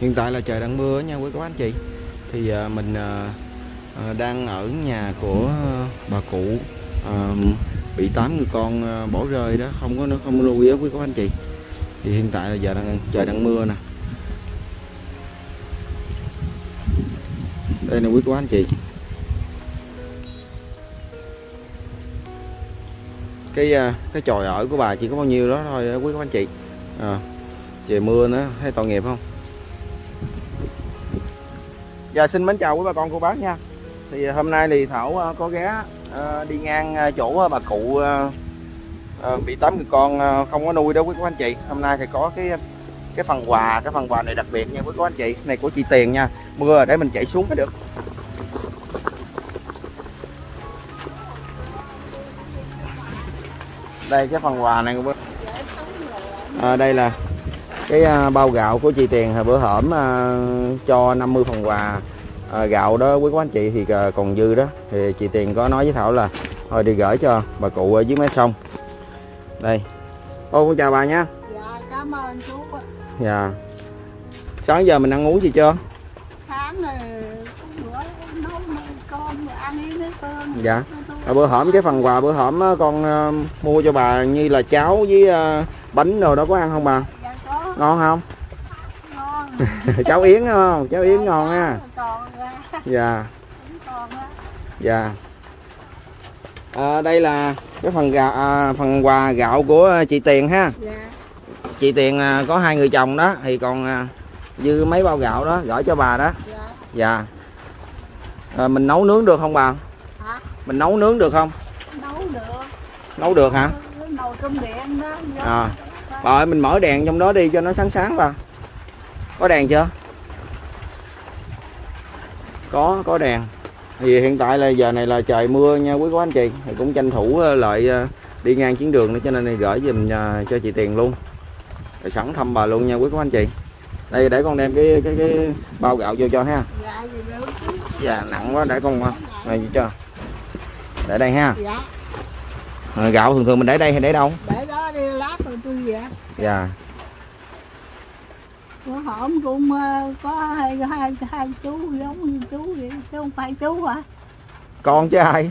hiện tại là trời đang mưa nha quý cô anh chị. Thì à, mình à, à, đang ở nhà của à, bà cụ à, bị tám người con à, bỏ rơi đó không có nó không nuôi á quý cô anh chị. Thì hiện tại là giờ đang trời đang mưa nè. Đây là quý cô anh chị. Cái à, cái chòi ở của bà chỉ có bao nhiêu đó thôi quý cô anh chị. À, trời mưa nữa thấy tội nghiệp không? Dạ xin mến chào quý bà con cô bác nha. Thì à, hôm nay thì Thảo à, có ghé à, đi ngang chỗ bà cụ bị tám người con không có nuôi đó quý cô anh chị. Hôm nay thì có cái cái phần quà, cái phần quà này đặc biệt nha quý cô anh chị Này của chị Tiền nha. Mưa để mình chạy xuống mới được. Đây cái phần quà này à, Đây là cái bao gạo của chị Tiền hồi bữa hổm cho 50 phần quà à, gạo đó quý cô anh chị thì à, còn dư đó. Thì chị Tiền có nói với Thảo là thôi đi gửi cho bà cụ ở dưới mé sông. Đây. Ô con chào bà nha. Dạ, cảm ơn chú. ạ. dạ. Sáng giờ mình ăn uống gì chưa? Sáng nấu ăn nước cơm. dạ. À, bữa hổm cái phần quà bữa hổm á, con à, mua cho bà như là cháo với à, bánh đồ đó có ăn không bà? Dạ có, ngon không? Ngon. cháo yến không? Cháo yến ngon Dạ, ha Còn ra, dạ. Dạ. À, đây là cái phần gạo à, phần quà gạo của chị Tiền ha. Dạ, Chị Tiền à, có hai người chồng đó thì còn à, dư mấy bao gạo đó gửi cho bà đó. dạ. Dạ. À, mình nấu nướng được không bà? Hả? Mình nấu nướng được không? Nấu được. Nấu được hả? Nồi trong điện đó. dạ. À. Bà ơi mình mở đèn trong đó đi cho nó sáng sáng bà. Có đèn chưa? Có, có đèn. Thì hiện tại là giờ này là trời mưa nha quý cô anh chị. Thì cũng tranh thủ ờ, lợi ờ, đi ngang chuyến đường nữa cho nên gửi giùm ờ, cho chị Tiền luôn. Rồi sẵn thăm bà luôn nha quý cô anh chị. Đây để con đem cái cái cái bao gạo vô cho ha. Dạ, nặng quá để con này cho. Để đây ha. Dạ, gạo thường thường mình để đây hay để đâu? để đó đi lát rồi tôi. Dạ. Bữa hổm cũng có hai, hai, hai chú giống như chú vậy. Chứ không phải chú hả? Con chứ ai?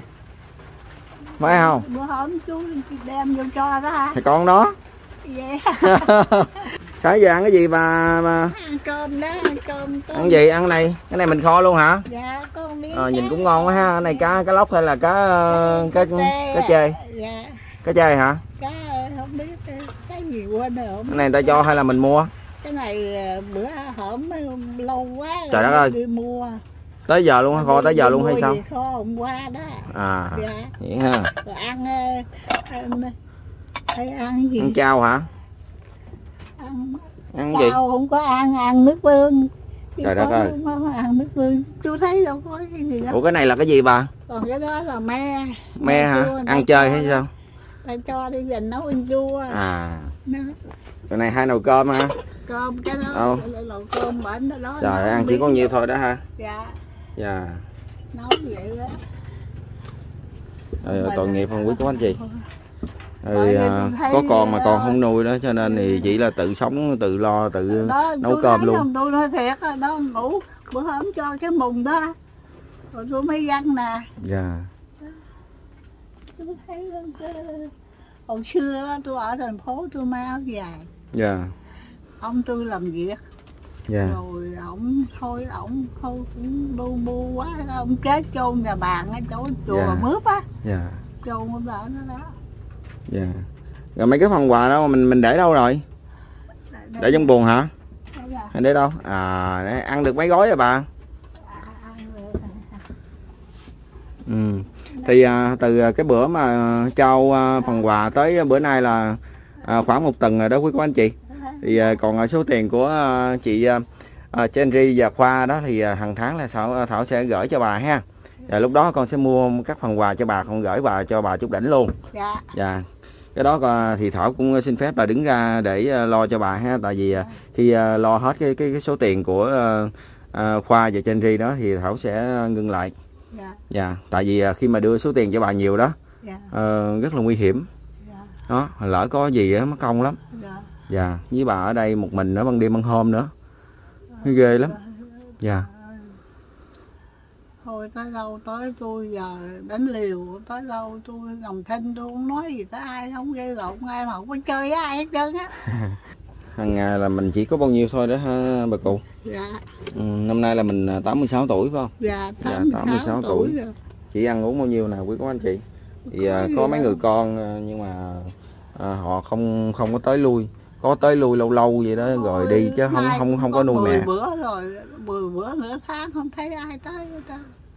Phải không? Bữa hổm chú đem vô cho đó hả? Thì con đó. Dạ. Sáng giờ ăn cái gì bà, bà ăn cơm đó ăn cơm tôm. ăn gì ăn này cái này mình kho luôn hả dạ có một miếng ờ, nhìn cá. cũng ngon quá ha cái này cá cá lóc hay là cá ờ, cá cá chê dạ cá chê hả cá ờ, không biết cái gì quên rồi cái này người ta cho hay là mình mua cái này ờ, bữa hổm lâu quá Trời đất ơi. đi mua. Tới giờ luôn hả kho tới giờ luôn hay sao? gì kho hôm qua đó. À dạ. vậy ha. Rồi ăn ờ, hay ăn gì? Ăn chao hả? Ăn ăn gì? Tao không có ăn ăn nước tương Trời đất ơi. ăn nước tương chú thấy đâu có cái gì đâu. Ủa cái này là cái gì bà? Còn cái đó là me. Me hả? chua, ăn chơi hay sao? Ta cho đi dành nấu ăn chua. À. Cái này hai nồi cơm ha cơm cái đó là nồi cơm bển đó, đó trời ăn chỉ có nhiêu thôi đó ha. Dạ. Dạ. Nấu vậy đó. Ơi, tội nghiệp không quý cô anh chị rồi à, có con mà con không nuôi đó cho nên thì chỉ là tự sống tự lo tự đó nấu cơm luôn. không, tôi nói thiệt đó ngủ bữa hôm cho cái mùng đó. Rồi tôi mới găng nè. Dạ. Tôi thấy hồi xưa tôi ở thành phố tôi áo dài dạ ông tôi làm việc. Dạ. Rồi ổng thôi ổng thôi cũng bu bu quá. Ông kế chôn nhà bạn ở chỗ chùa Dạ. mướp á. Dạ. Chôn ở đó đó đó. Dạ. Rồi mấy cái phần quà đó mình mình để đâu rồi? Để trong buồng hả? Hay để đâu? À để ăn được mấy gói rồi bà? Ừ. thì à, từ cái bữa mà trao à, phần quà tới bữa nay là à, khoảng một tuần rồi đó quý cô anh chị thì à, còn ở số tiền của à, chị à, à, Chenry và Khoa đó thì à, hàng tháng là Thảo, Thảo sẽ gửi cho bà ha. Và lúc đó con sẽ mua các phần quà cho bà con gửi bà cho bà chút đỉnh luôn. Dạ. Dạ. Cái đó à, thì Thảo cũng xin phép bà đứng ra để à, lo cho bà ha. Tại vì à, khi à, lo hết cái cái, cái số tiền của à, à, Khoa và Chenry đó thì Thảo sẽ ngưng lại. Dạ. Dạ. Tại vì à, khi mà đưa số tiền cho bà nhiều đó dạ. ờ, rất là nguy hiểm. Dạ. Đó lỡ có gì mất công lắm. Dạ dạ với bà ở đây một mình nữa ban đêm ban hôm nữa. Ghê lắm. Dạ. Thôi tới đâu tới tôi giờ đánh liều tới đâu tôi lòng thanh tôi không nói gì tới ai không gây lộn ai mà không có chơi với ai hết trơn á. Hàng ngày là mình chỉ có bao nhiêu thôi đó ha bà cụ. Dạ. Ừ, năm nay là mình à, 86 tuổi phải không? Dạ Dạ, 86, 86 tuổi. rồi. chỉ ăn uống bao nhiêu nào quý cô anh chị? Thì à, Có có mấy người con à, nhưng mà à, họ không không có tới lui có tới lui lâu lâu vậy đó rồi đi chứ không không không có nuôi 10 mẹ. bữa rồi 10 bữa nửa tháng không thấy ai tới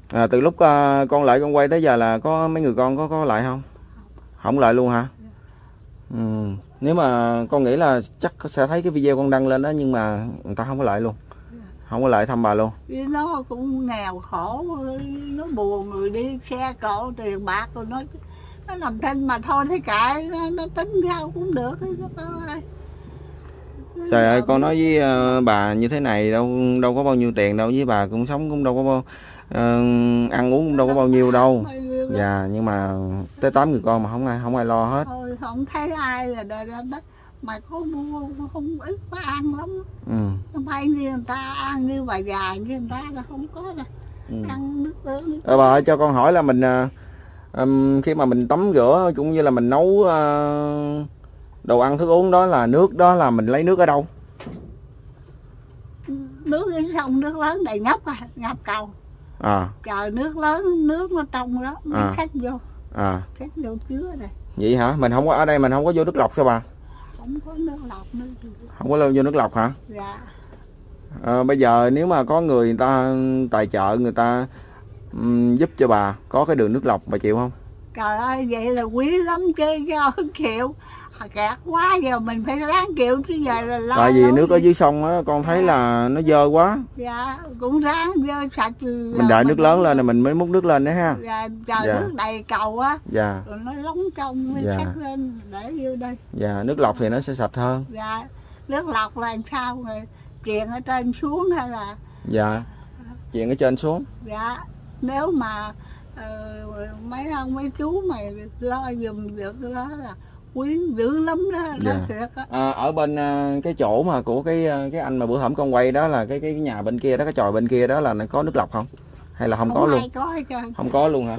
à, từ lúc à, con lại con quay tới giờ là có mấy người con có có lại không? Không lại luôn hả? Ừ. nếu mà con nghĩ là chắc sẽ thấy cái video con đăng lên đó nhưng mà người ta không có lại luôn. Không có lại thăm bà luôn. Nó cũng nghèo khổ nó buồn rồi đi xe cộ tiền bạc rồi nó nó làm thinh mà thôi thấy kệ nó, nó tính sao cũng được hết con ơi trời ơi con nói với ờ, bà như thế này đâu đâu có bao nhiêu tiền đâu với bà cũng sống cũng đâu có bao ờ, ăn uống cũng đâu có bao nhiêu đâu. Dạ nhưng mà tới tám người con mà không ai không ai lo hết. Thôi không thấy ai là đời ra đất mà có mua không ít có ăn lắm. Ừ. không phải như người ta ăn như bà già như người ta là không có đâu. Ừ. ăn nước nước Ờ, bà ơi, cho con hỏi là mình ừm, khi mà mình tắm rửa cũng như là mình nấu ờ, đồ ăn thức uống đó là nước đó là mình lấy nước ở đâu? Nước cái sông nước lớn đầy nhóc à ngập cầu. À. Trời nước lớn nước nó trong đó mới À. khách vô. À. Khách vô chứa này. Vậy hả? Mình không có ở đây mình không có vô nước lọc sao bà? Không có nước lọc nữa không có vô nước lọc hả? Dạ. Ờ, bây giờ nếu mà có người, người ta tài trợ người ta ừm, giúp cho bà có cái đường nước lọc bà chịu không? Trời ơi vậy là quý lắm chứ cho kiệu kẹt quá giờ mình phải ráng kiệu chứ giờ là lo tại vì lắm. nước ở dưới sông á con thấy là nó dơ quá. Dạ cũng ráng dơ sạch mình đợi nước lớn lên rồi mình mới múc nước lên đấy ha. Dạ chờ Dạ. nước đầy cầu á dạ. rồi nó lóng trong mới Dạ. lên để vô đây. Dạ nước lọc thì nó sẽ sạch hơn. Dạ nước lọc là làm sao rồi truyền ở trên xuống hay là dạ chuyện ở trên xuống. Dạ nếu mà ờ, mấy ông mấy chú mà lo giùm được đó là quý dữ lắm đó Dạ. thiệt á. À, ở bên à, cái chỗ mà của cái à, cái anh mà bữa hổm con quay đó là cái cái nhà bên kia đó cái chòi bên kia đó là nó có nước lọc không? Hay là không có luôn? có không có luôn hả?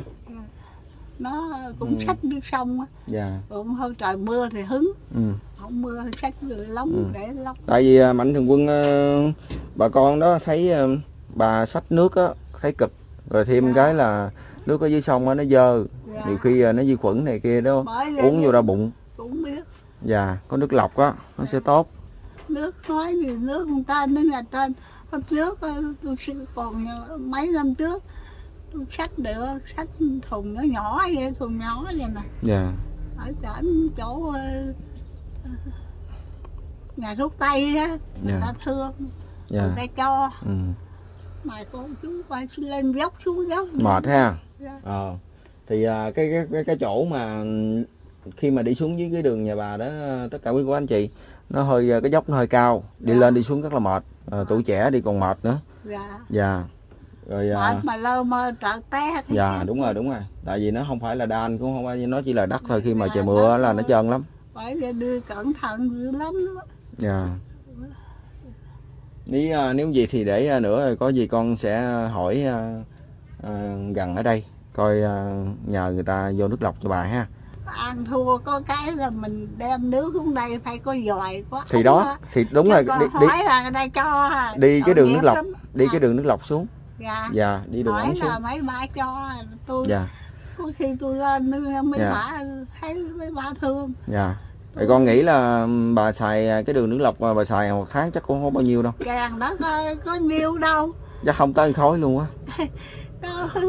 Nó cũng Ừ. sách đi sông á. Dạ. Cũng hôm trời mưa thì hứng. Ừ. không mưa thì sách rồi lóng Ừ. để lóc tại vì à, mạnh thường quân bà con đó thấy bà xách nước á thấy cực. Rồi thêm Dạ. cái là nước ở dưới sông á nó dơ. Dạ. nhiều khi nó vi khuẩn này kia đó bởi uống vô đau bụng cũng biết. Dạ có nước lọc á nó sẽ tốt. Nước nói gì nước người ta nên là trên hôm trước ờ, tôi còn mấy năm trước tôi xách được xách thùng nhỏ nhỏ vậy thùng nhỏ vậy nè. Dạ. Ở trên chỗ ờ, nhà thuốc tây á người Dạ. ta thương dạ. người ta cho. Ừ. mà con chú phải lên dốc xuống dốc. Mệt ha Dạ. ờ thì à, cái, cái cái cái chỗ mà khi mà đi xuống dưới cái đường nhà bà đó tất cả quý cô anh chị nó hơi cái dốc nó hơi cao đi Dạ. lên đi xuống rất là mệt. Ờ, tuổi trẻ đi còn mệt nữa. Dạ. Dạ. Rồi à, mệt mà lơ mơ trợt té dạ đúng rồi đúng rồi. Tại vì nó không phải là đan cũng không phải nó chỉ là đất thôi khi mà Dạ, trời mưa là nó trơn lắm. Phải đi đưa cẩn thận dữ lắm đó. dạ. Nếu à, nếu gì thì để à, nữa rồi có gì con sẽ hỏi à, à, gần ở đây coi à, nhờ người ta vô nước lọc cho bà ha ăn thua có cái là mình đem nước xuống đây phải có giỏi có thì đó á. thì đúng rồi đi đi là ta cho à. đi cái đường nước lọc, lắm. đi À, cái đường nước lọc xuống. Dạ. Dạ đi đường ống xuống. mấy bà cho tôi dạ. có khi tôi lên mấy Dạ. bà thấy mấy bà thương. Dạ. Thì con nghĩ là bà xài cái đường nước lọc mà bà xài một tháng chắc cũng không bao nhiêu đâu. Càng đó có, có nhiêu đâu. Chắc không tới khói luôn á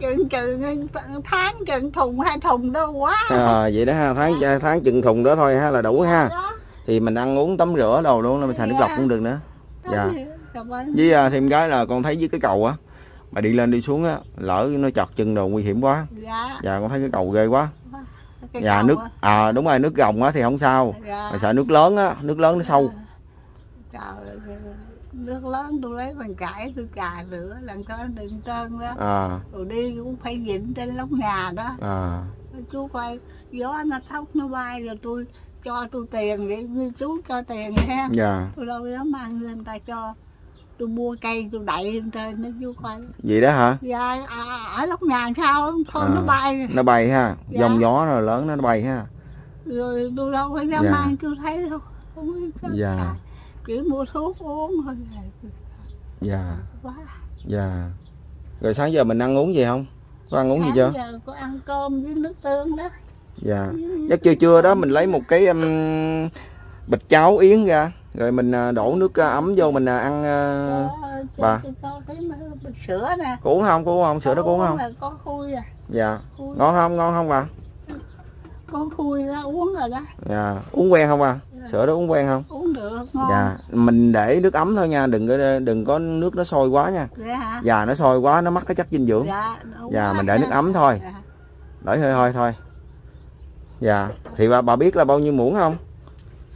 chừng chừng tháng chừng thùng hai thùng đâu quá. À, vậy đó ha tháng tháng chừng thùng đó thôi ha là đủ ha. đó. Thì mình ăn uống tắm rửa đồ luôn là mình xài nước lọc Dạ. cũng được nữa. Dạ. Với à, thêm cái là con thấy dưới cái cầu á mà đi lên đi xuống á lỡ nó chọt chân đồ nguy hiểm quá. Dạ. Dạ con thấy cái cầu ghê quá. Cái dạ nước á. à đúng rồi nước gồng á thì không sao. Dạ. mà sợ nước lớn á nước lớn nó sâu. Ơi, nước lớn tôi lấy bàn cải tôi cà rửa làm cho đừng trơn đó. À. Rồi đi cũng phải dịnh trên lóc nhà đó. À. Chú quay gió nó thốc nó bay rồi tôi cho tôi tiền vậy như chú cho tiền ha. Dạ. Tôi đâu dám mang lên ta cho. Tôi mua cây tôi đậy lên trên nó vô coi vậy đó hả? Dạ à, ở lóc nhà sao? Thôi À. nó bay. Nó bay ha. Dạ. dòng gió rồi lớn nó bay ha. Rồi tôi đâu phải dám Dạ. mang tôi thấy đâu không biết sao Dạ. cả. Chỉ mua thuốc uống thôi. Dạ. Quá. Dạ. Rồi sáng giờ mình ăn uống gì không? Có ăn uống gì Sáng chưa? giờ có ăn cơm với nước tương đó. Dạ. Chắc chưa chưa đó mình lấy một cái um, bịch cháo yến ra. Rồi mình à, đổ nước à, ấm vô mình à, ăn có, bà. sữa nè. Có uống không có uống không sữa đó có uống không? là có khui à. Dạ. Khui, ngon không ngon không bà? Có khui ra uống rồi đó. Dạ. Uống quen không bà sữa đó uống quen không? Uống được ngon. Dạ mình để nước ấm thôi nha đừng có đừng có nước nó sôi quá nha. Vậy hả? Dạ nó sôi quá nó mất cái chất dinh dưỡng. Dạ Dạ, mình để nước ấm thôi. Dạ. để hơi hơi thôi. Dạ thì bà bà biết là bao nhiêu muỗng không?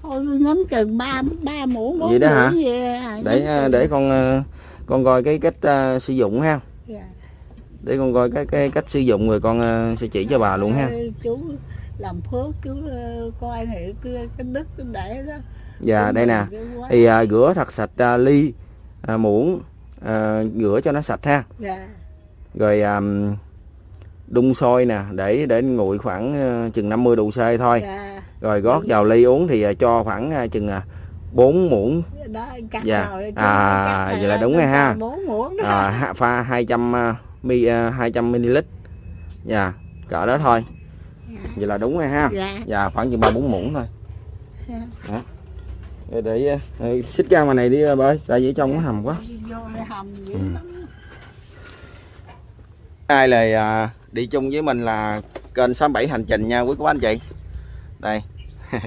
Thôi nhắm chừng ba ba muỗng Vậy đó hả? à, để để con à, con coi cái cách à, sử dụng ha. Dạ. để con coi cái cái cách sử dụng rồi con à, sẽ chỉ cho bà luôn ha. Chú làm phước chú ờ, coi này cái cái đức để đó. Dạ Chú đây nè. thì à, rửa thật sạch à, ly à, muỗng à, rửa cho nó sạch ha. Dạ. Rồi à, đun sôi nè để để nguội khoảng à, chừng 50 độ C thôi. Dạ. Rồi gót vào ly uống thì à, cho khoảng à, chừng à, 4 muỗng. Đó cắt Dạ. rồi, À, cắt vậy là đúng rồi ha. còn bốn muỗng đó. À, ha- pha 200 à, mi à, 200 ml. Dạ cỡ đó thôi vậy là đúng rồi ha. Dạ. Dạ khoảng chừng ba bốn muỗng thôi. Dạ. để, để à, xích ra ngoài này đi à, bà ơi tại vì trong nó hầm quá. Đây hầm dữ Ừ. ai là à, đi chung với mình là kênh 67 hành trình nha quý cô anh chị. Đây.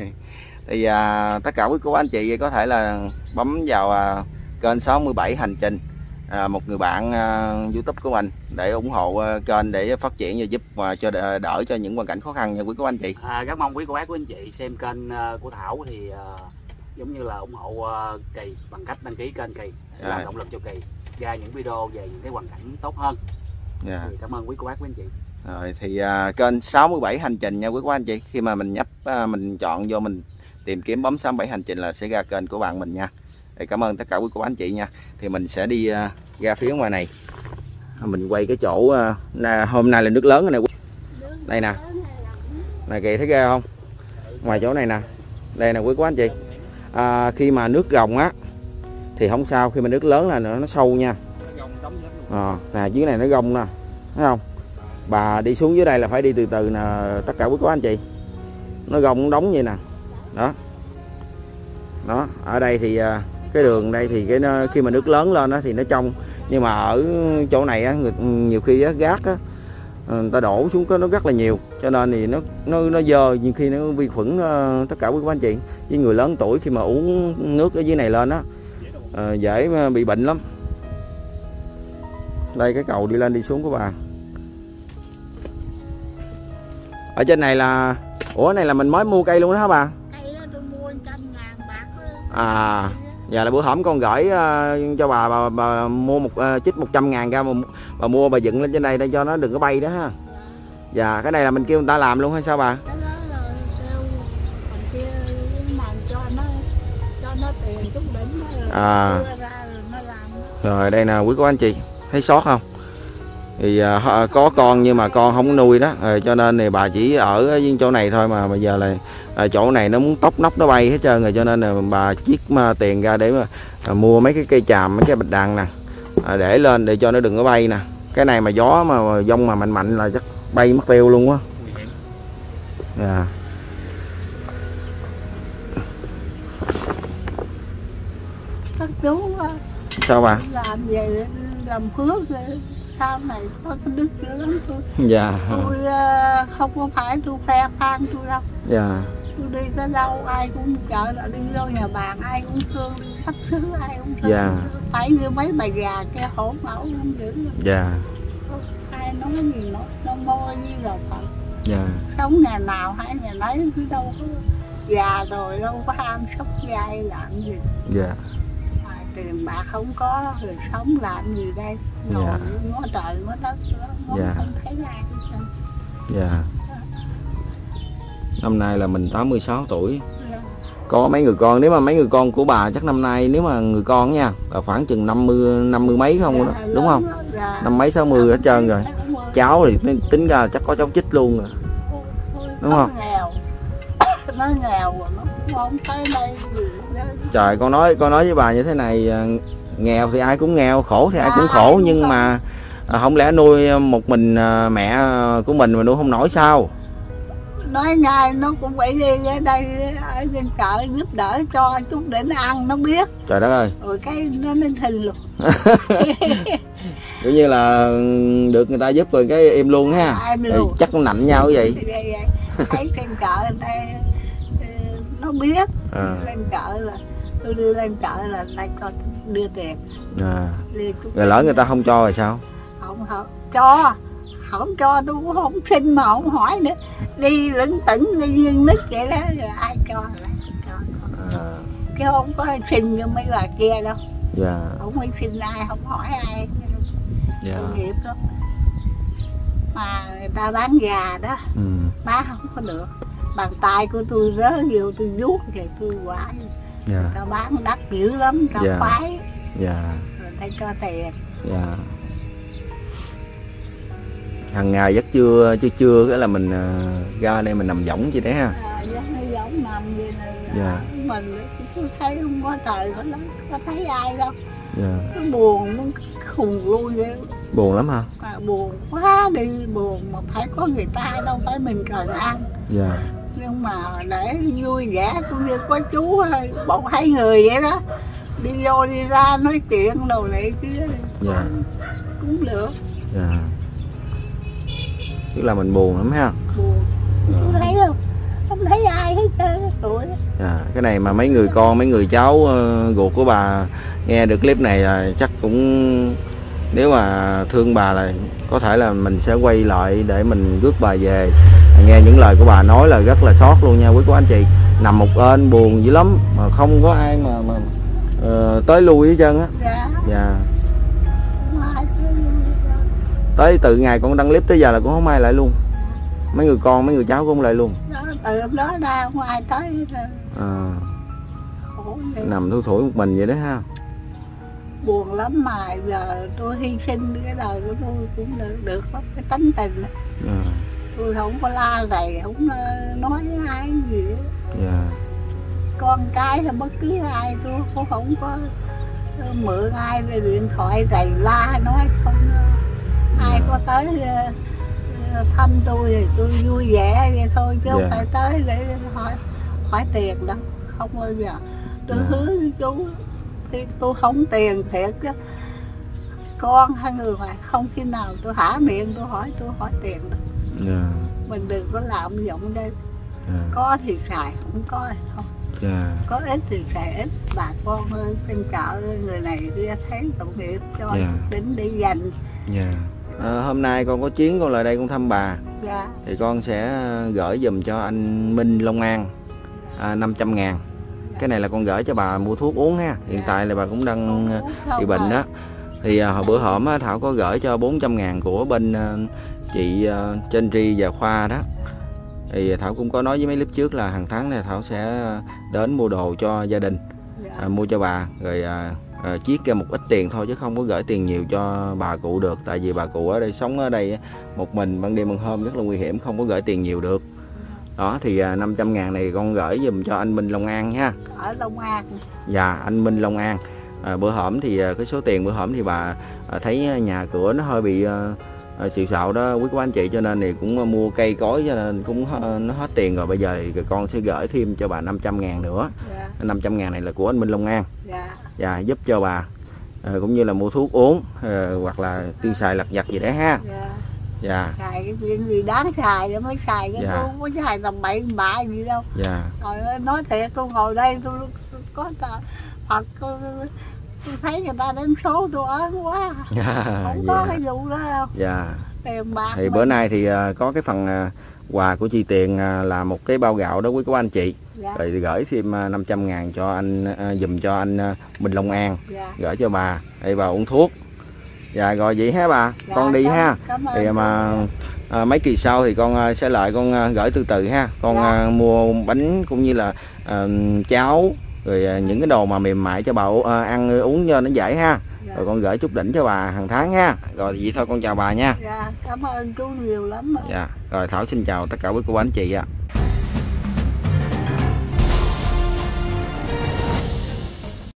Thì à, tất cả quý cô anh chị có thể là bấm vào à, kênh 67 hành trình à, một người bạn à, YouTube của mình để ủng hộ à, kênh để phát triển và giúp và cho đỡ, đỡ cho những hoàn cảnh khó khăn nha quý cô anh chị À, rất mong quý cô bác quý anh chị xem kênh của Thảo thì giống như là ủng hộ Kỳ bằng cách đăng ký kênh Kỳ để làm Dạ. động lực cho Kỳ ra những video về những cái hoàn cảnh tốt hơn. Dạ. Thì cảm ơn quý cô bác quý anh chị. Rồi thì à, kênh 67 hành trình nha quý cô anh chị. Khi mà mình nhấp à, mình chọn vô mình tìm kiếm bấm 67 hành trình là sẽ ra kênh của bạn mình nha. Thì cảm ơn tất cả quý cô bác anh chị nha. Thì mình sẽ đi à, ra phía ngoài này. À, mình quay cái chỗ à, là hôm nay là nước lớn rồi này. Đây nè. Này kìa thấy ghê không? Ngoài chỗ này nè. Đây nè quý cô anh chị. À, khi mà nước rồng á thì không sao, khi mà nước lớn là nó, nó sâu nha. à, nè dưới này nó gông nè. Thấy không? bà đi xuống dưới đây là phải đi từ từ nè tất cả quý cô anh chị nó gông đóng vậy nè đó đó ở đây thì cái đường đây thì cái nó, khi mà nước lớn lên đó thì nó trong. Nhưng mà ở chỗ này á nhiều khi á, gác á người ta đổ xuống có nó rất là nhiều. Cho nên thì nó nó nó dơ nhiều khi nó vi khuẩn ờ, tất cả quý anh chị. Với người lớn tuổi khi mà uống nước ở dưới này lên á ờ, dễ bị bệnh lắm. Đây cái cầu đi lên đi xuống của bà. Ở trên này là ủa này là mình mới mua cây luôn đó hả bà? À dạ là bữa hổm con gửi ờ, cho bà, bà bà mua một uh, chích 100 ngàn ra mà bà mua bà dựng lên trên đây để cho nó đừng có bay đó ha. Dạ cái này là mình kêu người ta làm luôn hay sao bà? Cái đó là kêu còn kia cái màn cho nó cho nó tiền chút đỉnh nó rồi À. đưa ra rồi nó làm. Rồi đây nè quý cô anh chị thấy sót không thì à, có con nhưng mà con không nuôi đó. Rồi cho nên thì bà chỉ ở chỗ này thôi mà bây giờ là à, chỗ này nó muốn tóc nóc nó bay hết trơn rồi cho nên là bà chiết mà tiền ra để mà à, mua mấy cái cây tràm mấy cái bạch đàn nè à, để lên để cho nó đừng có bay nè. Cái này mà gió mà, dông mà mạnh mạnh là chắc bay mất tiêu luôn quá dạ. Các chú á, sao bà? Làm về làm phước sau này? Có cái đức dữ lắm tôi dạ. tôi ờ, không có phải tôi khoe khoang tôi đâu. Dạ. Tôi đi tới đâu ai cũng chợ là đi vô nhà bạn ai cũng thương đi khắp xứ ai cũng thương Dạ. phải như mấy bà già kia hổ mẫu không dữ lắm. dạ. Ai nói gì nó nó môi như là phật. Dạ. Sống nhà nào hay nhà nấy chứ đâu có già rồi đâu có ham sóc gai làm gì. Dạ tiền bạc không có rồi sống làm gì đây ngồi Dạ. ngó trời ngó đất ngó Dạ. không thấy ai dạ năm nay là mình 86 tuổi Dạ. có mấy người con nếu mà mấy người con của bà chắc năm nay nếu mà người con nha là khoảng chừng 50 50 mấy không đó Dạ, đúng không đó, dạ. năm mấy 60 hết trơn rồi cháu thì tính- ra chắc có cháu chích luôn rồi Đúng nó không? nghèo nó nghèo rồi nó cũng đây trời con nói con nói với bà như thế này à, nghèo thì ai cũng nghèo khổ thì ai cũng À, khổ nhưng mà à, không lẽ nuôi một mình à, mẹ của mình mà nuôi không nổi sao? Nói ngay nó cũng phải đi ở đây ở trên chợ giúp đỡ cho chút để nó ăn nó biết. Trời đất ơi. Rồi cái nó nó thình luôn kiểu như là được người ta giúp rồi cái im luôn ha. Ai Rồi luôn. chắc nó nạnh nhau cái gì? Thì đây vậy. thấy trên chợ ờ, nó biết. À, lên chợ là tôi đưa lên chợ là người ta cho đưa tiền. À. rồi lỡ người ta không cho rồi sao? Không không cho. Không cho tôi cũng không xin mà không hỏi nữa. Đi lững tững đi như nít vậy đó rồi ai cho là cho. À, chứ không có xin cho mấy bà kia đâu. Dạ. Không có xin ai không hỏi ai. Dạ. Nghiệp lắm. Mà người ta bán gà đó ừ, bán không có được bàn tay của tôi rớ vô tôi vuốt thì tôi quả dạ. Ta bán đắt dữ lắm ta Dạ. khoái. Dạ. Ta cho tiền. Dạ. Hàng ngày giấc trưa trưa trưa cái là mình à, ra đây mình nằm võng vậy đấy ha. À, giống như giống nằm vậy này Dạ. mình tôi thấy không có trời có lắm có thấy ai đâu. Dạ. Nó buồn muốn khùng luôn vậy. Buồn lắm ha mà buồn quá đi buồn mà phải có người ta đâu phải mình cần ăn. Dạ nhưng mà để vui vẻ cũng như có chú một hai người vậy đó. Đi vô đi ra nói chuyện đồ này chứ Dạ. cũng được. Dạ. Tức là mình buồn lắm ha. Buồn. Không thấy đâu. Không thấy ai hết trơn tuổi Dạ, cái này mà mấy người con mấy người cháu ờ, ruột của bà nghe được clip này là chắc cũng nếu mà thương bà là có thể là mình sẽ quay lại để mình rước bà về. Nghe những lời của bà nói là rất là xót luôn nha quý cô anh chị. Nằm một bên buồn dữ lắm mà không có ai mà mà ờ, tới lui hết trơn á. Dạ. Dạ. Tới từ ngày con đăng clip tới giờ là cũng không ai lại luôn. Mấy người con mấy người cháu cũng lại luôn. Đó, từ đó ra ai tới à, nằm thui thủi một mình vậy đó ha buồn lắm mà giờ tôi hy sinh cái đời của tôi cũng được được lắm cái tánh tình á. à, tôi không có la rầy không nói với ai gì hết. dạ con cái hay bất cứ ai tôi cũng không có mượn ai về điện thoại rầy la nói không ai có tới ờ, thăm tôi thì tôi vui vẻ vậy thôi chứ không Dạ. phải tới để hỏi hỏi tiền đâu không bao giờ tôi Dạ. hứa với chú thì tôi không tiền thiệt chứ. Con hay người ngoài không khi nào tôi hả miệng tôi hỏi tôi hỏi tiền. Đâu dạ. Mình đừng có làm giọng đây. Dạ. Có thì xài không có thì không. Dạ. Có ít thì xài ít. Bà con ơi trên chợ người này đi thấy tội nghiệp cho Dạ. đến để dành. Dạ. À, hôm nay con có chuyến con lại đây con thăm bà. Ra thì con sẽ ờ, gửi dùm cho anh Minh Long An. À, 500 ngàn cái này là con gửi cho bà mua thuốc uống ha. Hiện tại là bà cũng đang ờ, bị bệnh rồi. đó. Thì à, hồi bữa hổm Thảo có gửi cho 400 ngàn của bên à, chị Trên Tri và Khoa đó. Thì Thảo cũng có nói với mấy clip trước là hàng tháng này Thảo sẽ đến mua đồ cho gia đình à, mua cho bà. Rồi à, à, chiết ra một ít tiền thôi chứ không có gửi tiền nhiều cho bà cụ được. Tại vì bà cụ ở đây sống ở đây một mình ban đêm ban hôm rất là nguy hiểm không có gửi tiền nhiều được đó thì à, 500 ngàn này con gửi dùm cho anh Minh Long An nha ở Long An. Dạ anh Minh Long An. À, bữa hổm thì à, cái số tiền bữa hổm thì bà à, thấy nhà cửa nó hơi bị à, à, xịu xạo đó quý cô anh chị cho nên thì cũng à, mua cây cối cho nên cũng nó hết tiền rồi. Bây giờ thì con sẽ gửi thêm cho bà 500 ngàn nữa. Dạ. 500 ngàn này là của anh Minh Long An. Dạ. Và giúp cho bà à, cũng như là mua thuốc uống à, hoặc là tiêu xài lặt vặt gì đấy ha. Dạ dạ. Xài cái chuyện gì đáng xài để mới xài cái Dạ. tôi không có xài tầm bậy bạ gì đâu. Dạ. Ơi, nói thiệt tôi ngồi đây tôi, tôi có Phật tôi, tôi thấy người ta đánh số tôi ớn quá. Không có dạ. cái vụ đó đâu. Dạ. Tiền bạc thì bữa nay thì à, có cái phần à, quà của chị Tiền à, là một cái bao gạo đó quý cô anh chị. Dạ, rồi gửi thêm à, 500 ngàn cho anh dùm cho anh Minh Long An. Dạ, gửi cho bà để bà uống thuốc dạ rồi vậy ha bà dạ, con đi cảm- ha thì cô. mà à, mấy kỳ sau thì con à, sẽ lại con à, gửi từ từ ha con Dạ. à, mua bánh cũng như là à, cháo rồi à, những cái đồ mà mềm mại cho bà à, ăn uống cho nó dễ ha dạ. rồi con gửi chút đỉnh cho bà hàng tháng ha rồi vậy thôi con chào bà nha dạ cảm ơn chú nhiều lắm ạ. dạ rồi thảo xin chào tất cả quý cô bác anh chị ạ